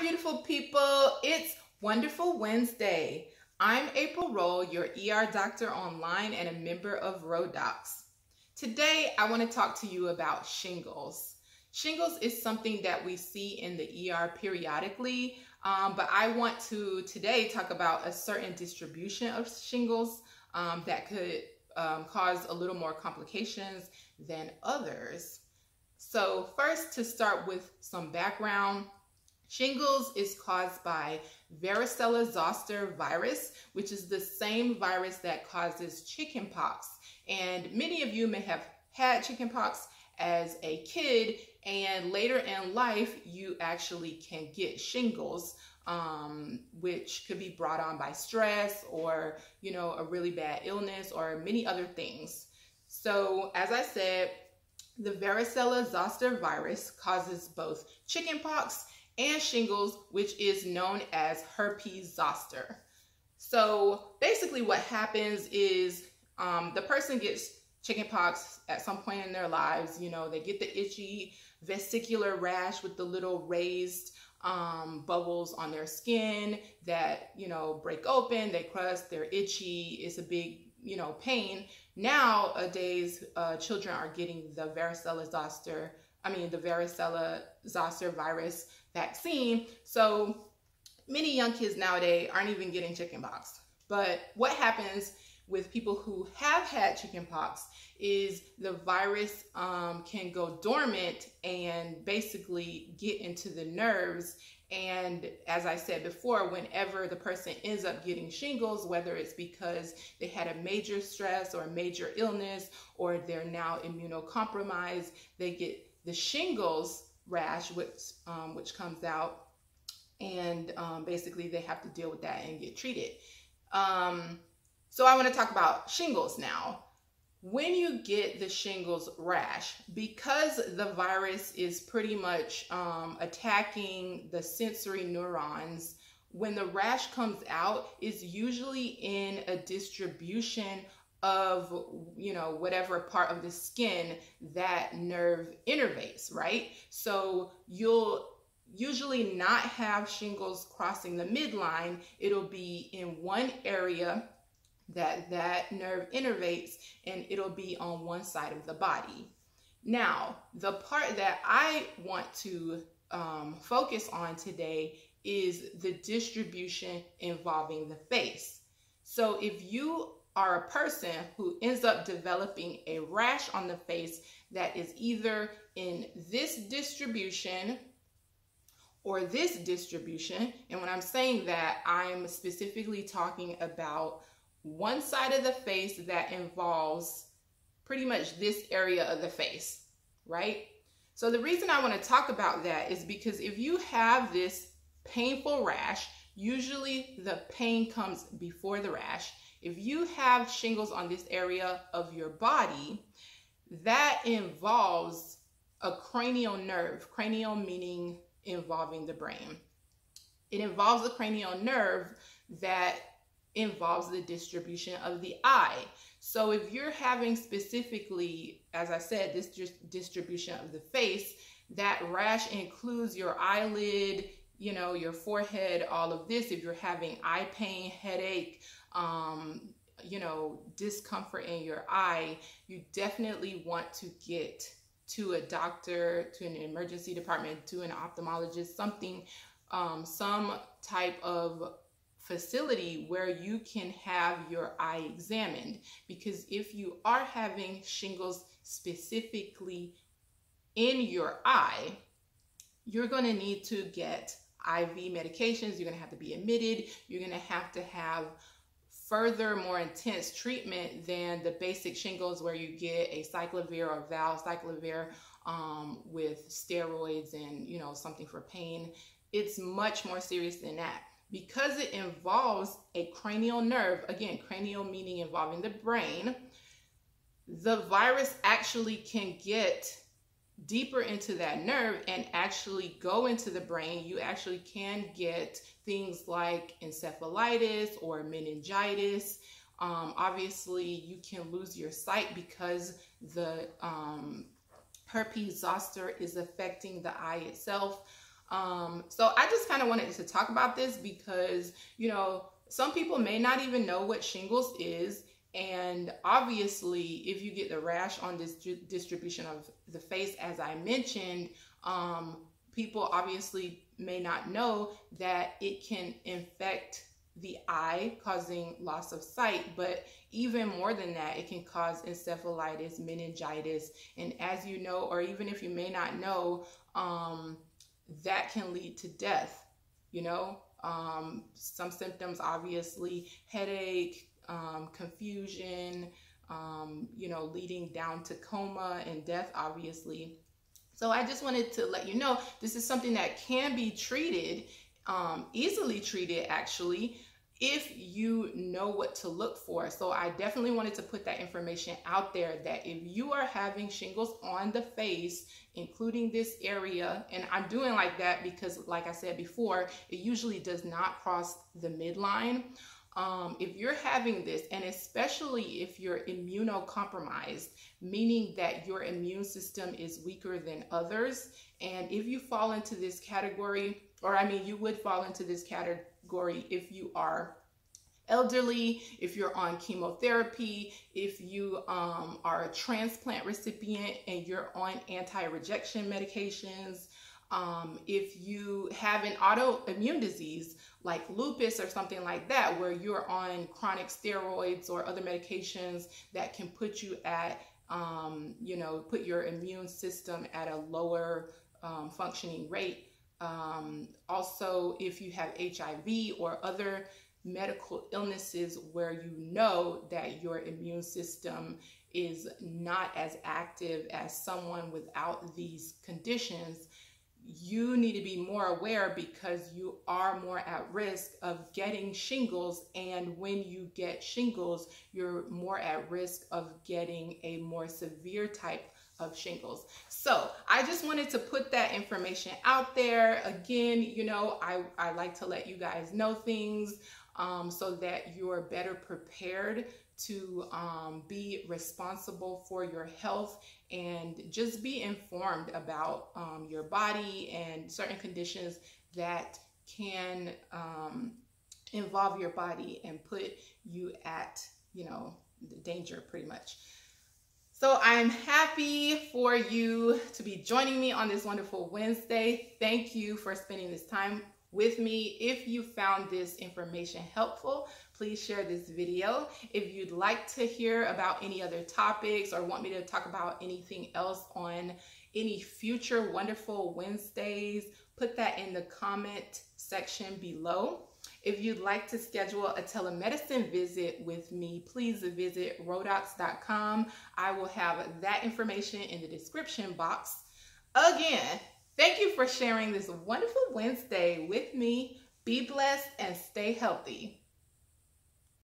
Beautiful people. It's Wonderful Wednesday. I'm April Rolle, your ER doctor online and a member of RoweDocs. Today, I want to talk to you about shingles. Shingles is something that we see in the ER periodically, um, but I want to today talk about a certain distribution of shingles um, that could um, cause a little more complications than others. So first, to start with some background, Shingles is caused by varicella zoster virus, which is the same virus that causes chickenpox. And many of you may have had chickenpox as a kid, and later in life, you actually can get shingles, um, which could be brought on by stress or, you know, a really bad illness or many other things. So, as I said, the varicella zoster virus causes both chickenpox and shingles, which is known as herpes zoster. So basically what happens is um, the person gets chickenpox at some point in their lives. You know, they get the itchy vesicular rash with the little raised um, bubbles on their skin that, you know, break open, they crust, they're itchy, it's a big, you know, pain. Nowadays, uh, children are getting the varicella zoster, I mean, the varicella zoster virus vaccine. So many young kids nowadays aren't even getting chickenpox. But what happens with people who have had chickenpox is the virus um, can go dormant and basically get into the nerves. And as I said before, whenever the person ends up getting shingles, whether it's because they had a major stress or a major illness, or they're now immunocompromised, they get the shingles rash, which, um, which comes out, and um, basically they have to deal with that and get treated. Um, so I want to talk about shingles now. When you get the shingles rash, because the virus is pretty much um, attacking the sensory neurons, when the rash comes out, it's usually in a distribution of you know whatever part of the skin that nerve innervates right? So you'll usually not have shingles crossing the midline. It'll be in one area that that nerve innervates and it'll be on one side of the body. Now the part that i want to um, focus on today is the distribution involving the face. So if you are a person who ends up developing a rash on the face that is either in this distribution or this distribution. And when I'm saying that, I'm specifically talking about one side of the face that involves pretty much this area of the face, right? So the reason I want to talk about that is because if you have this painful rash, usually the pain comes before the rash. If you have shingles on this area of your body, that involves a cranial nerve, cranial meaning involving the brain. It involves a cranial nerve that involves the distribution of the eye. So if you're having specifically, as I said, this just distribution of the face, that rash includes your eyelid, you know, your forehead, all of this. If you're having eye pain, headache, um, you know, discomfort in your eye, you definitely want to get to a doctor, to an emergency department, to an ophthalmologist, something, um, some type of facility where you can have your eye examined. Because if you are having shingles specifically in your eye, you're going to need to get IV medications. You're going to have to be admitted. You're going to have to have further, more intense treatment than the basic shingles where you get acyclovir or valacyclovir um, with steroids and, you know, something for pain. It's much more serious than that. Because it involves a cranial nerve, again, cranial meaning involving the brain, the virus actually can get deeper into that nerve and actually go into the brain, you actually can get things like encephalitis or meningitis. Um, obviously, you can lose your sight because the um, herpes zoster is affecting the eye itself. Um, so I just kind of wanted to talk about this because, you know, some people may not even know what shingles is. And obviously, if you get the rash on this distribution of the face, as I mentioned, um, people obviously may not know that it can infect the eye, causing loss of sight. But even more than that, it can cause encephalitis, meningitis. And as you know, or even if you may not know, um, that can lead to death. You know, um, some symptoms obviously headache, um, confusion, um, you know, leading down to coma and death, obviously. So I just wanted to let you know this is something that can be treated, um, easily treated actually, if you know what to look for. So I definitely wanted to put that information out there that if you are having shingles on the face, including this area, and I'm doing like that because like I said before, it usually does not cross the midline. Um, if you're having this, and especially if you're immunocompromised, meaning that your immune system is weaker than others, and if you fall into this category, or I mean, you would fall into this category if you are elderly, if you're on chemotherapy, if you um, are a transplant recipient and you're on anti-rejection medications, um, if you have an autoimmune disease like lupus or something like that, where you're on chronic steroids or other medications that can put you at, um, you know, put your immune system at a lower um, functioning rate, um, also, if you have HIV or other medical illnesses where you know that your immune system is not as active as someone without these conditions, you need to be more aware because you are more at risk of getting shingles. And when you get shingles, you're more at risk of getting a more severe type of shingles. So I just wanted to put that information out there. Again, you know, I, I like to let you guys know things um, so that you're better prepared to um, be responsible for your health and just be informed about um, your body and certain conditions that can um, involve your body and put you at, you know, danger pretty much. So I'm happy for you to be joining me on this wonderful Wednesday. Thank you for spending this time with me. If you found this information helpful, please share this video. If you'd like to hear about any other topics or want me to talk about anything else on any future wonderful Wednesdays, put that in the comment section below. If you'd like to schedule a telemedicine visit with me, please visit rowedocs.com. I will have that information in the description box. Again, thank you for sharing this wonderful Wednesday with me. Be blessed and stay healthy.